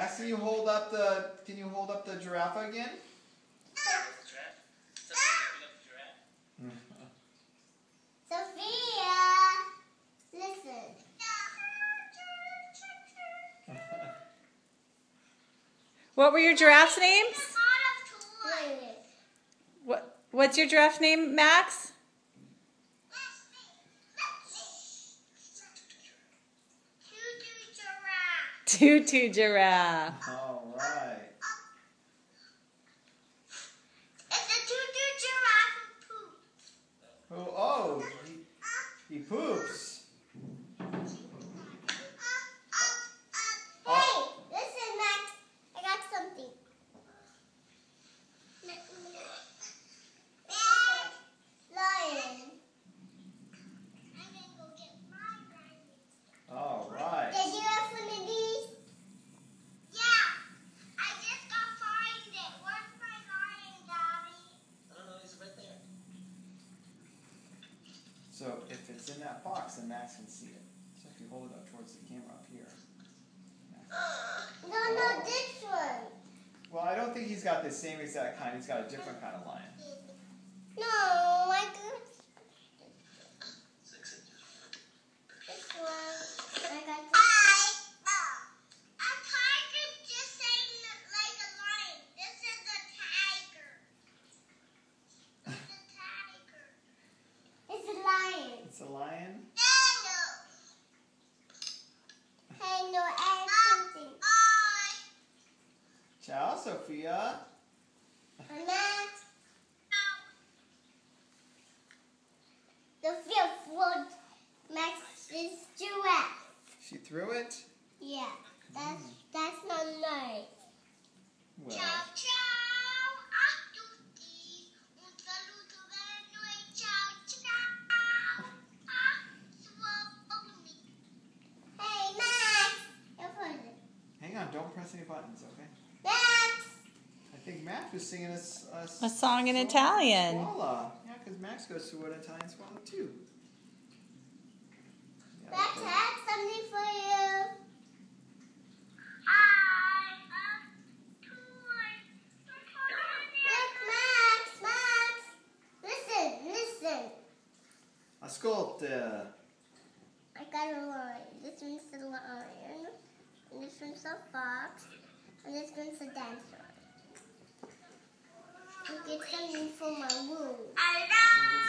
Max, can you hold up the can you hold up the giraffe again? Sophia, listen. What were your giraffes' names? What What's your giraffe name, Max? Tutu giraffe. All right. It's a tutu giraffe poop. Oh, oh he, he poops. Hey, listen, Max. I got something. Lion. I'm gonna go get my lion. All right. Did you have one of these? Yeah. I just got find it. Where's my lion, Daddy? So if it's in that box, then Max can see it. So if you hold it up towards the camera up here. Max. No, no, this one. Well, I don't think he's got the same exact kind. He's got a different kind of lion. No, I got this one. I got this. A tiger just saying like a lion. This is a tiger. It's a tiger. It's a lion. It's a lion. Hey, no, add something. Ciao, Sophia. And Max. The fifth one, Max is giraffe. She threw it. Yeah, that's hmm. that's not nice. Well, ciao a tutti. Un saluto bello e ciao ciao. Suoni. Hey Max, your phone. hang on. Don't press any buttons, okay? Max. I think Max was singing a song in Italian. Swalla. Yeah, because Max goes through an Italian swallow too. Yeah, Max, okay. I have something for you. Hi. Uh, Look, Max, Max. Listen, listen. Ascolta. I got a lion. This one's a lion. And this one's a fox. And this one's a dancer. Something for my room. I something?